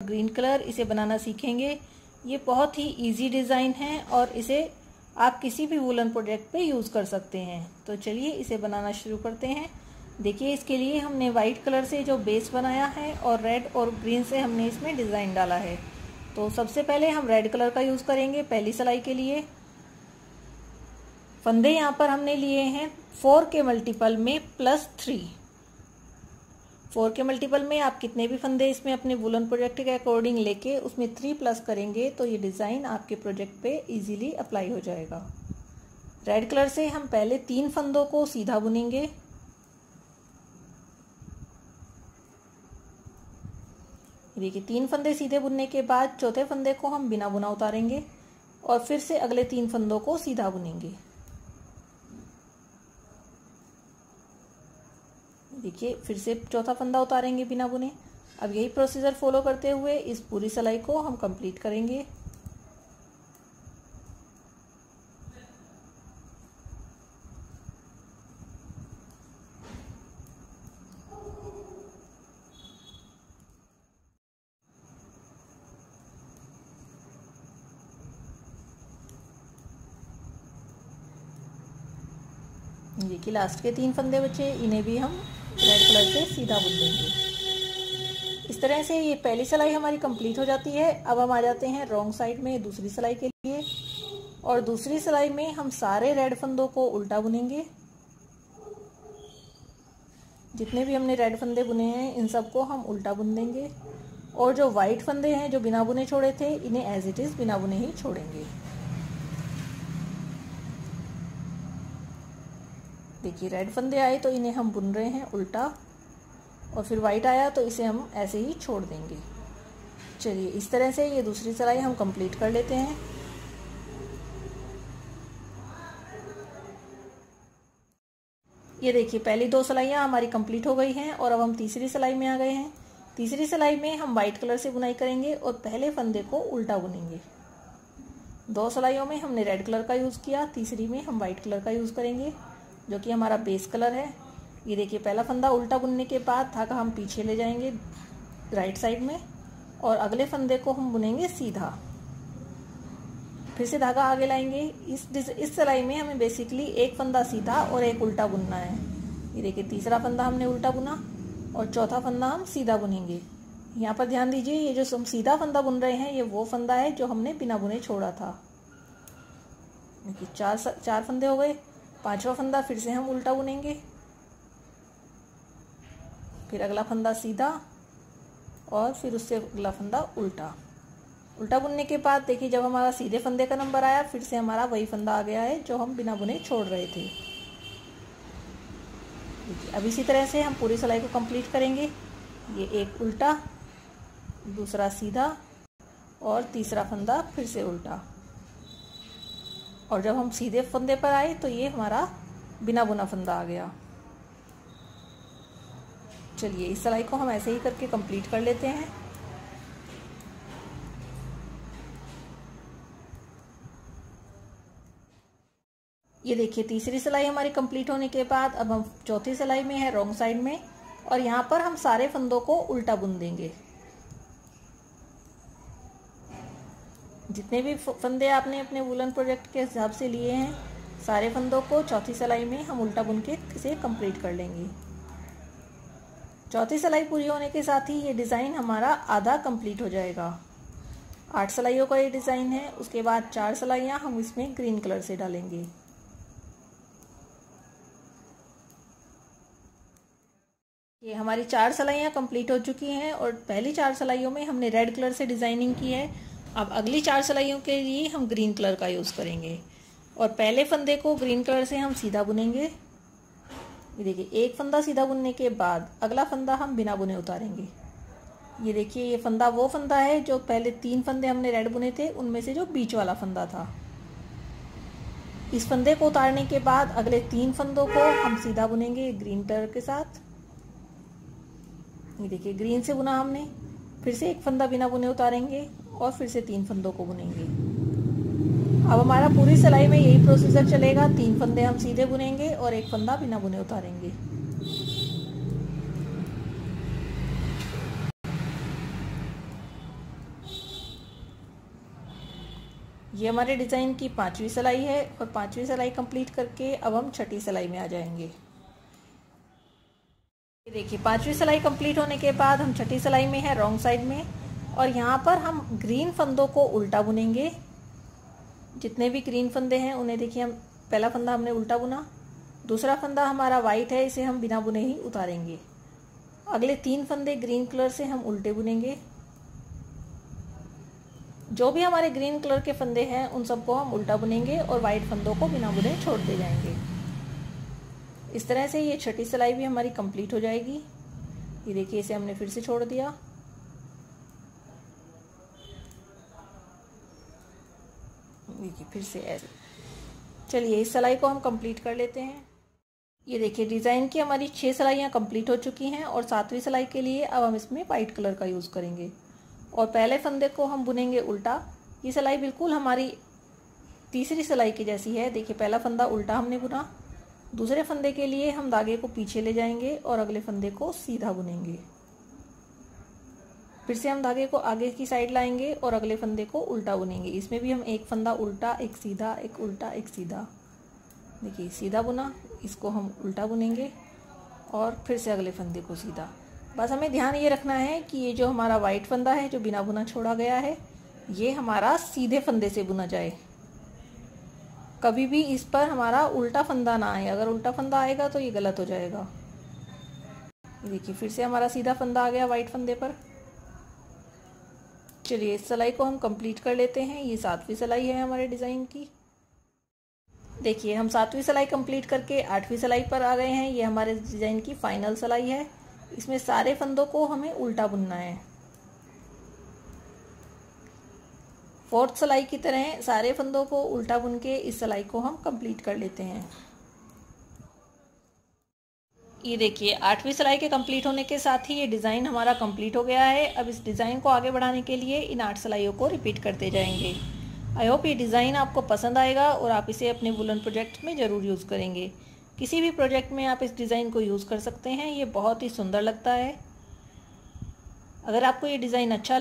Green colour, इसे बनाना सीखेंगे। ये बहुत ही इजी डिज़ाइन है और इसे आप किसी भी वुलन प्रोडक्ट पे यूज़ कर सकते हैं। तो चलिए इसे बनाना शुरू करते हैं। देखिए, इसके लिए हमने वाइट कलर से जो बेस बनाया है और रेड और ग्रीन से हमने इसमें डिज़ाइन डाला है। तो सबसे पहले हम रेड कलर का यूज़ करेंगे पहली सिलाई के लिए। फंदे यहाँ पर हमने लिए हैं फोर के मल्टीपल में प्लस थ्री फोर के मल्टीपल में आप कितने भी फंदे इसमें अपने वुलन प्रोजेक्ट के अकॉर्डिंग लेके उसमें थ्री प्लस करेंगे तो ये डिज़ाइन आपके प्रोजेक्ट पे इजीली अप्लाई हो जाएगा। रेड कलर से हम पहले तीन फंदों को सीधा बुनेंगे। देखिए, तीन फंदे सीधे बुनने के बाद चौथे फंदे को हम बिना बुना उतारेंगे और फिर से अगले तीन फंदों को सीधा बुनेंगे। देखिए, फिर से चौथा फंदा उतारेंगे बिना बुने। अब यही प्रोसीजर फॉलो करते हुए इस पूरी सिलाई को हम कंप्लीट करेंगे। देखिए लास्ट के तीन फंदे बचे, इन्हें भी हम रेड कलर से सीधा बुन देंगे। इस तरह से ये पहली सिलाई हमारी कंप्लीट हो जाती है। अब हम आ जाते हैं रॉन्ग साइड में दूसरी सिलाई के लिए। और दूसरी सिलाई में हम सारे रेड फंदों को उल्टा बुनेंगे। जितने भी हमने रेड फंदे बुने हैं, इन सबको हम उल्टा बुन देंगे। और जो वाइट फंदे हैं, जो बिना बुने छोड़े थे, इन्हें एज इट इज़ बिना बुने ही छोड़ेंगे। देखिए रेड फंदे आए तो इन्हें हम बुन रहे हैं, उल्टा। और फिर वाइट आया तो इसे हम ऐसे ही छोड़ देंगे। चलिए, इस तरह से ये दूसरी सिलाई हम कंप्लीट कर लेते हैं। ये देखिए, पहली दो सिलाइयाँ हमारी कंप्लीट हो गई हैं और अब हम तीसरी सिलाई में आ गए हैं। तीसरी सिलाई में हम वाइट कलर से बुनाई करेंगे और पहले फंदे को उल्टा बुनेंगे। दो सिलाइयों में हमने रेड कलर का यूज़ किया, तीसरी में हम वाइट कलर का यूज़ करेंगे। जो कि हमारा बेस कलर है। ये देखिए, पहला फंदा उल्टा बुनने के बाद धागा हम पीछे ले जाएँगे राइट साइड में और अगले फंदे को हम बुनेंगे सीधा। फिर से धागा आगे लाएँगे। इस इस सिलाई में हमें बेसिकली एक फंदा सीधा और एक उल्टा बुनना है। ये देखिए, तीसरा फंदा हमने उल्टा बुना और चौथा फंदा हम सीधा बुनेंगे। यहाँ पर ध्यान दीजिए, ये जो हम सीधा फंदा बुन रहे हैं, ये वो फंदा है जो हमने बिना बुने छोड़ा था। देखिए, चार चार फंदे हो गए। पांचवा फंदा फिर से हम उल्टा बुनेंगे। फिर अगला फंदा सीधा और फिर उससे अगला फंदा उल्टा। उल्टा बुनने के बाद देखिए, जब हमारा सीधे फंदे का नंबर आया, फिर से हमारा वही फंदा आ गया है जो हम बिना बुने छोड़ रहे थे। अब इसी तरह से हम पूरी सिलाई को कंप्लीट करेंगे। ये एक उल्टा, दूसरा सीधा और तीसरा फंदा फिर से उल्टा। और जब हम सीधे फंदे पर आए तो ये हमारा बिना बुना फंदा आ गया। चलिए, इस सिलाई को हम ऐसे ही करके कंप्लीट कर लेते हैं। ये देखिए, तीसरी सिलाई हमारी कंप्लीट होने के बाद अब हम चौथी सिलाई में है रॉन्ग साइड में। और यहाँ पर हम सारे फंदों को उल्टा बुन देंगे। जितने भी फंदे आपने अपने वुलन प्रोजेक्ट के हिसाब से लिए हैं, सारे फंदों को चौथी सिलाई में हम उल्टा बुन के इसे कंप्लीट कर लेंगे। चौथी सिलाई पूरी होने के साथ ही ये डिज़ाइन हमारा आधा कंप्लीट हो जाएगा। आठ सिलाइयों का ये डिज़ाइन है, उसके बाद चार सिलाइयाँ हम इसमें ग्रीन कलर से डालेंगे। ये हमारी चार सिलाइयाँ कंप्लीट हो चुकी हैं और पहली चार सिलाइयों में हमने रेड कलर से डिज़ाइनिंग की है अब अगली चार सिलाइयों के लिए हम ग्रीन कलर का यूज़ करेंगे। और पहले फंदे को ग्रीन कलर से हम सीधा बुनेंगे। ये देखिए, एक फंदा सीधा बुनने के बाद अगला फंदा हम बिना बुने उतारेंगे। ये देखिए, ये फंदा वो फंदा है जो पहले तीन फंदे हमने रेड बुने थे, उनमें से जो बीच वाला फंदा था। इस फंदे को उतारने के बाद अगले तीन फंदों को हम सीधा बुनेंगे ग्रीन कलर के साथ। ये देखिए ग्रीन से बुना हमने, फिर से एक फंदा बिना बुने उतारेंगे। और फिर से तीन फंदों को बुनेंगे। अब हमारा पूरी सिलाई में यही प्रोसीजर चलेगा। तीन फंदे हम सीधे बुनेंगे और एक फंदा बिना बुने उतारेंगे। ये हमारे डिज़ाइन की पांचवी सिलाई है और पांचवी सिलाई कंप्लीट करके अब हम छठी सिलाई में आ जाएँगे। देखिए, पांचवी सिलाई कंप्लीट होने के बाद हम छठी सिलाई में है रॉन्ग साइड में। और यहाँ पर हम ग्रीन फंदों को उल्टा बुनेंगे। जितने भी ग्रीन फंदे हैं, उन्हें देखिए हम, पहला फंदा हमने उल्टा बुना। दूसरा फंदा हमारा वाइट है, इसे हम बिना बुने ही उतारेंगे। अगले तीन फंदे ग्रीन कलर से हम उल्टे बुनेंगे। जो भी हमारे ग्रीन कलर के फंदे हैं, उन सबको हम उल्टा बुनेंगे और वाइट फंदों को बिना बुने छोड़ दे जाएँगे। इस तरह से ये छठी सिलाई भी हमारी कंप्लीट हो जाएगी। ये देखिए, इसे हमने फिर से छोड़ दिया। देखिए, फिर से ऐसे। चलिए, इस सिलाई को हम कंप्लीट कर लेते हैं। ये देखिए डिज़ाइन की हमारी छह सिलाइयाँ कंप्लीट हो चुकी हैं और सातवीं सिलाई के लिए अब हम इसमें वाइट कलर का यूज़ करेंगे। और पहले फंदे को हम बुनेंगे उल्टा। ये सिलाई बिल्कुल हमारी तीसरी सिलाई की जैसी है। देखिए, पहला फंदा उल्टा हमने बुना। दूसरे फंदे के लिए हम धागे को पीछे ले जाएँगे और अगले फंदे को सीधा बुनेंगे। फिर से हम धागे को आगे की साइड लाएँगे और अगले फंदे को उल्टा बुनेंगे। इसमें भी हम एक फंदा उल्टा, एक सीधा, एक उल्टा, एक सीधा। देखिए, सीधा बुना, इसको हम उल्टा बुनेंगे और फिर से अगले फंदे को सीधा। बस हमें ध्यान ये रखना है कि ये जो हमारा वाइट फंदा है, जो बिना बुना छोड़ा गया है, ये हमारा सीधे फंदे से बुना जाए। कभी भी इस पर हमारा उल्टा फंदा ना आए। अगर उल्टा फंदा आएगा तो ये गलत हो जाएगा। देखिए, फिर से हमारा सीधा फंदा आ गया वाइट फंदे पर। चलिए इस सिलाई को हम कंप्लीट कर लेते हैं। ये सातवीं सिलाई है हमारे डिज़ाइन की। देखिए, हम सातवीं सिलाई कंप्लीट करके आठवीं सिलाई पर आ गए हैं। ये हमारे डिज़ाइन की फाइनल सिलाई है। इसमें सारे फंदों को हमें उल्टा बुनना है। फोर्थ सिलाई की तरह सारे फंदों को उल्टा बुन के इस सिलाई को हम कंप्लीट कर लेते हैं। ये देखिए, आठवीं सिलाई के कंप्लीट होने के साथ ही ये डिज़ाइन हमारा कंप्लीट हो गया है। अब इस डिज़ाइन को आगे बढ़ाने के लिए इन आठ सिलाइयों को रिपीट करते जाएँगे। आई होप ये डिज़ाइन आपको पसंद आएगा और आप इसे अपने वुलन प्रोजेक्ट में ज़रूर यूज़ करेंगे। किसी भी प्रोजेक्ट में आप इस डिज़ाइन को यूज़ कर सकते हैं, ये बहुत ही सुंदर लगता है। अगर आपको ये डिज़ाइन अच्छा